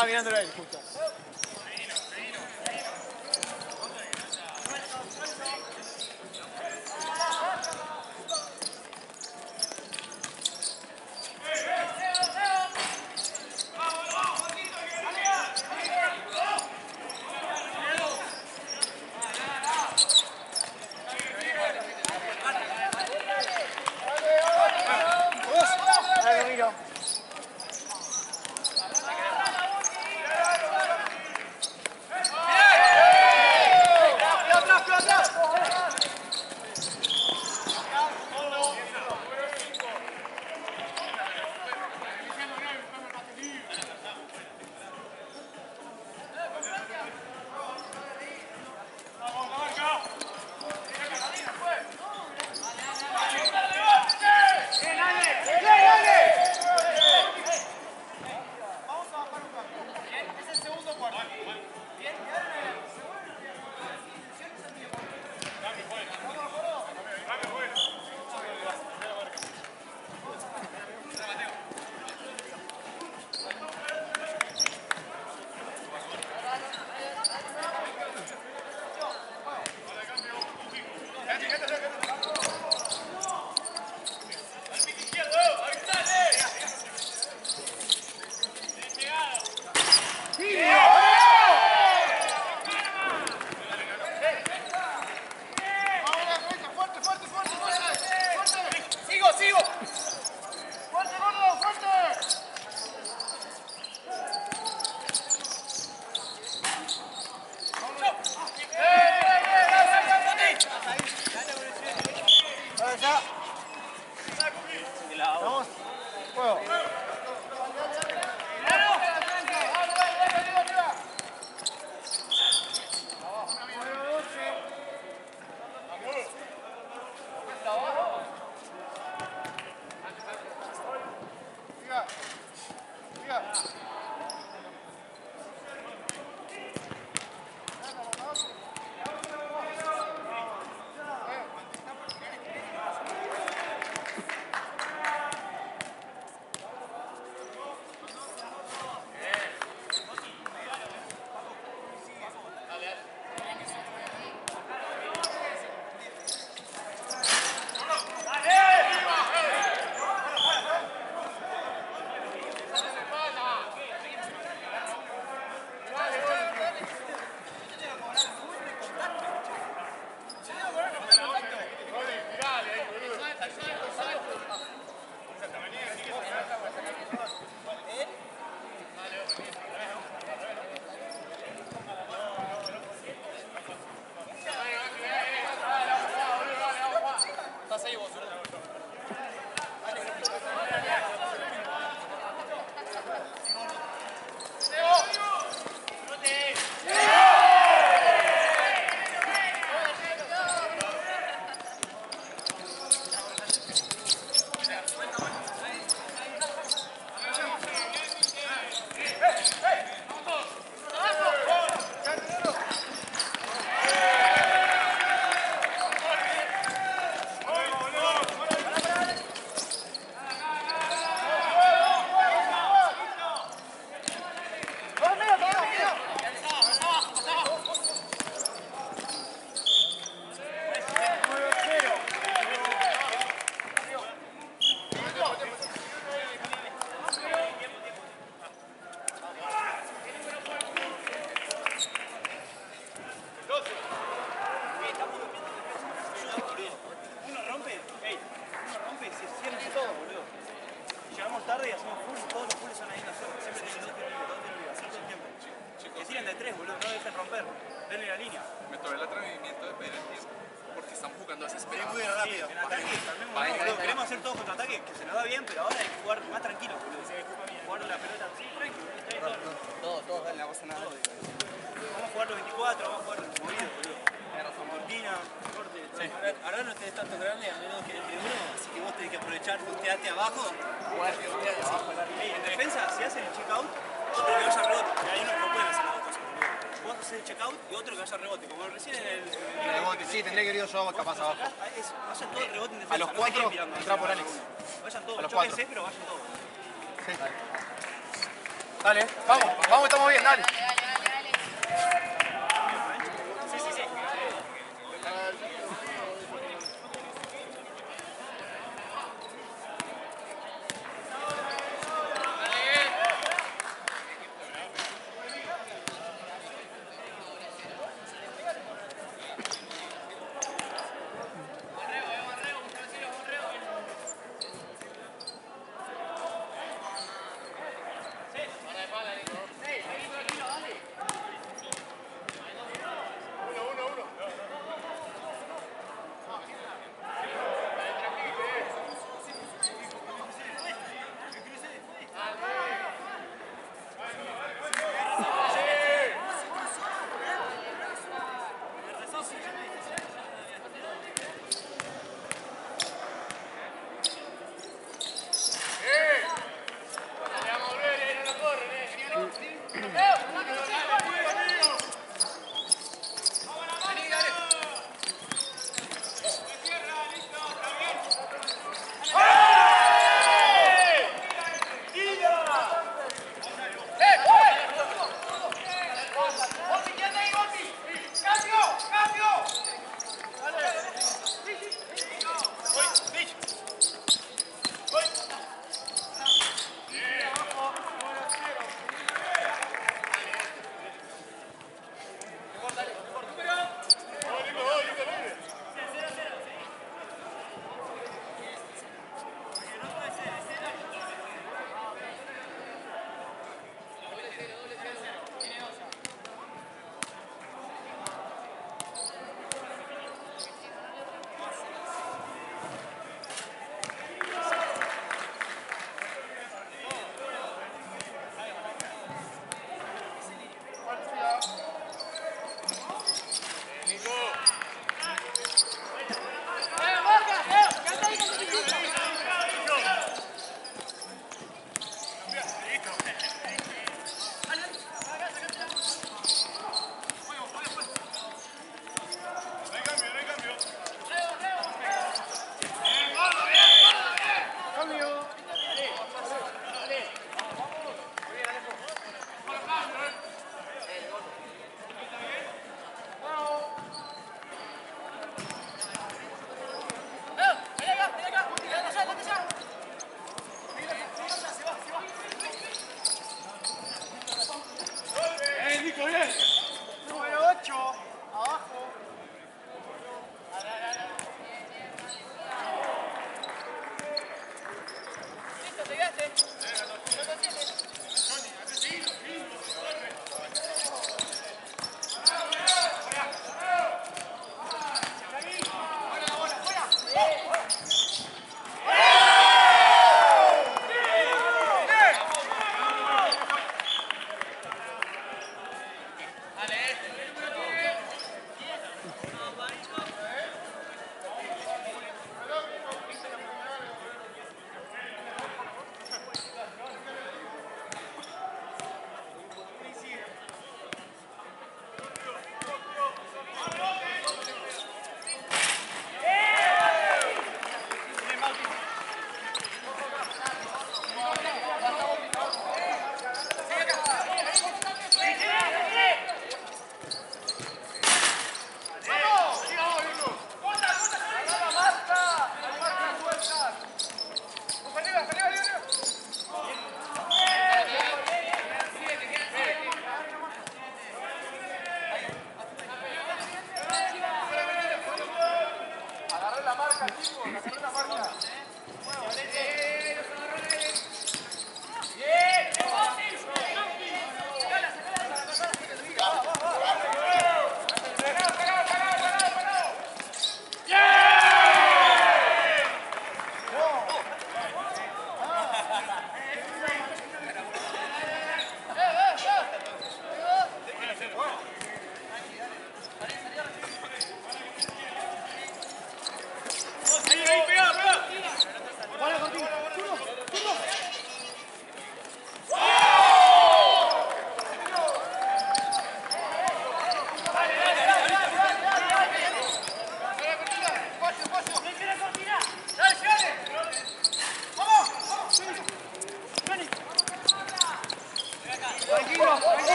Estaba mirándolo a él.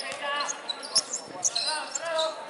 Venga, venga,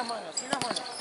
Sin las manos, sin las manos. Ahora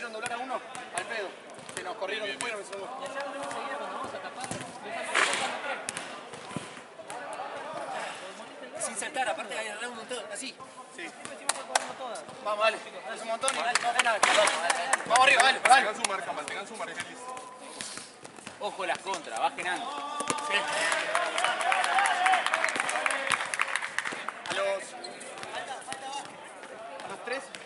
quisieron doblar a uno al pedo. Se nos corrieron después y nos hicieron gol. Sin saltar, aparte agarrar un montón, así. Sí. Vamos, dale. Es un montón y. Vamos arriba, dale, dale. Mantengan su marca, mantengan su marca listo. Ojo las contras, bajen antes. A los... A los tres.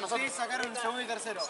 nosotros. Sí, sacaron el segundo y tercero.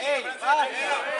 에이, 아, 에이.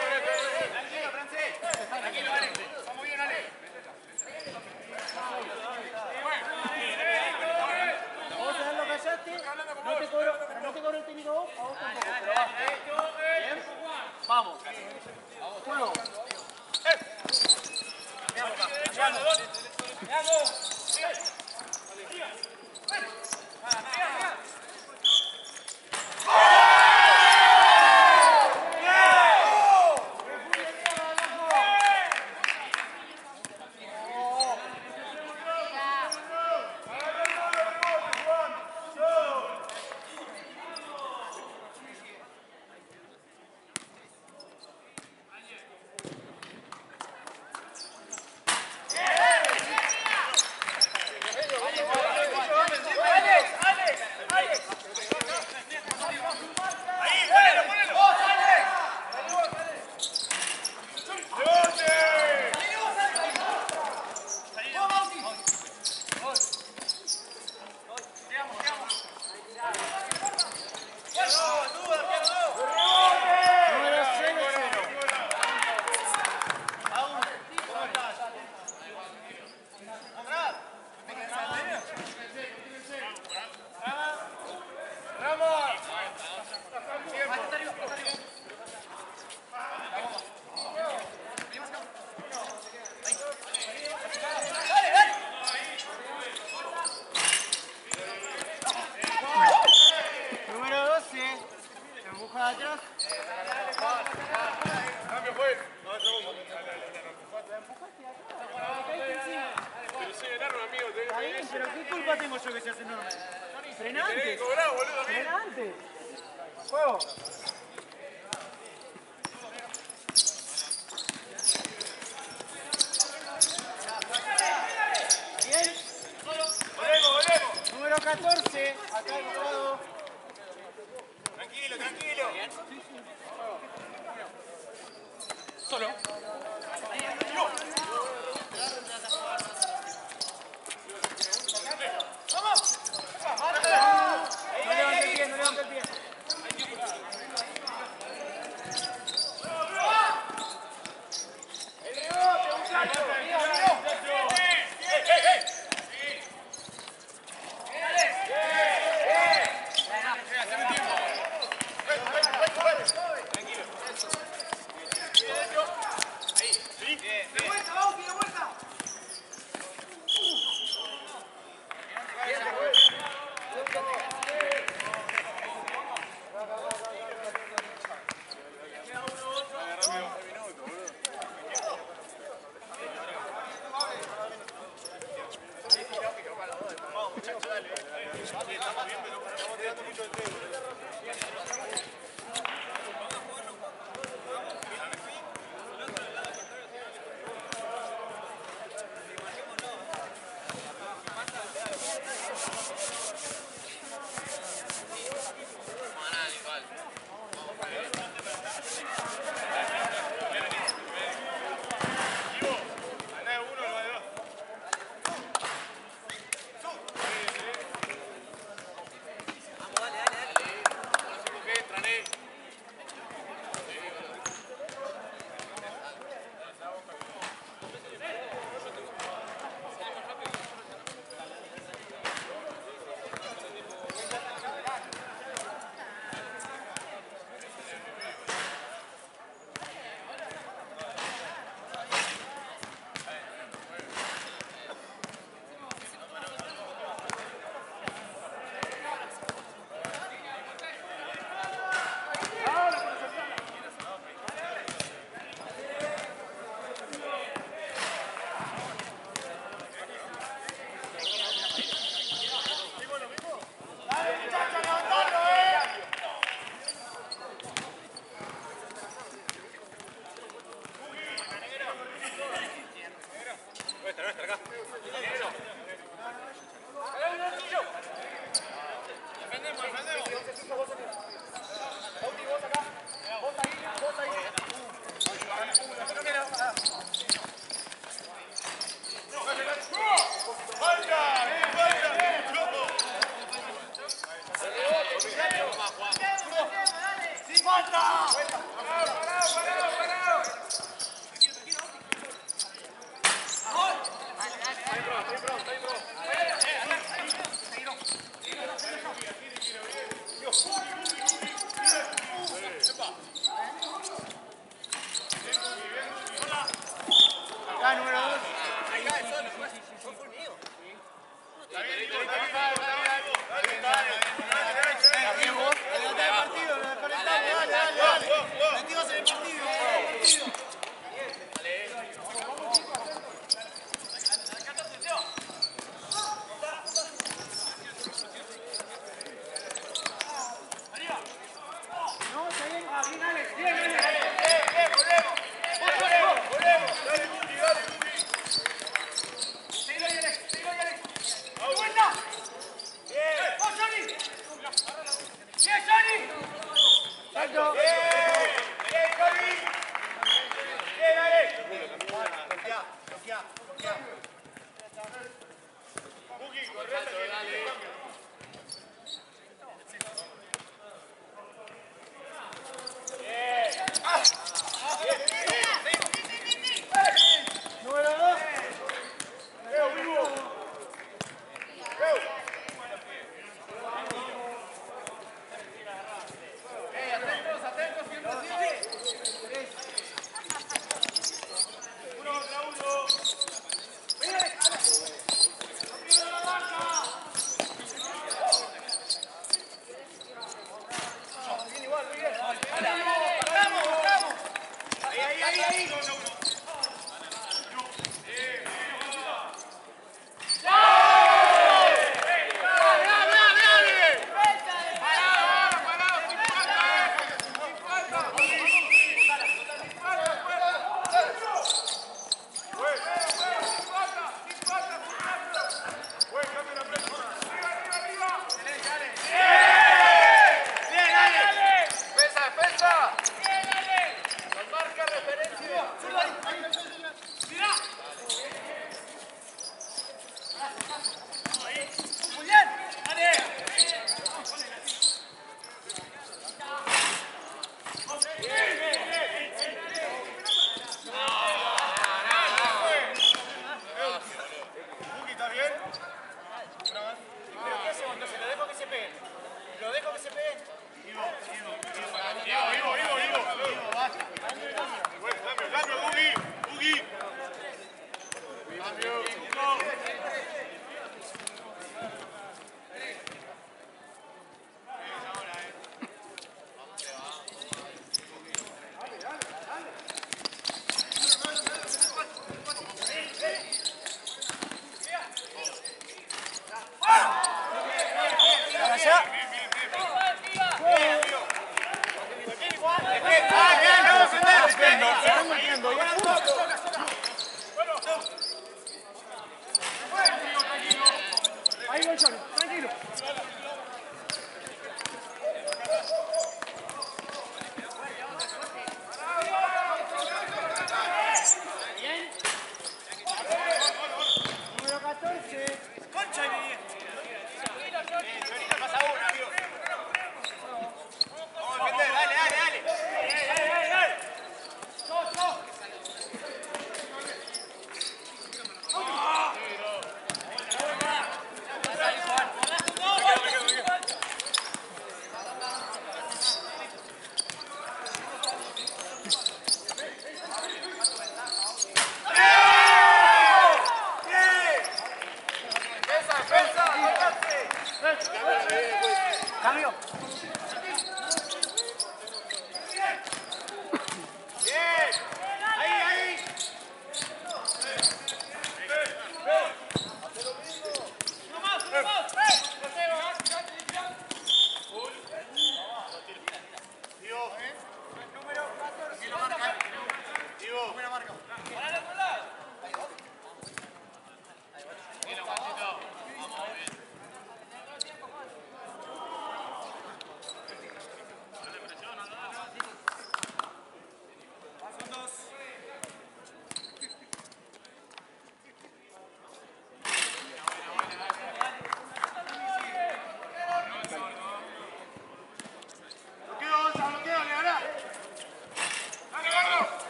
Acá hay...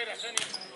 afuera, Johnny.